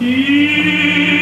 He